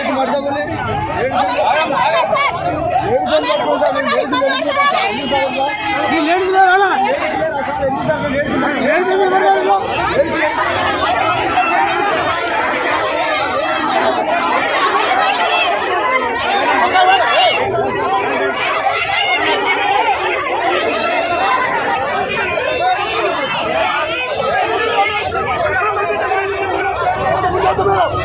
ಅಂತ ಮಾಡ್ಕೊಂಡು ಸರ್ ನೀವು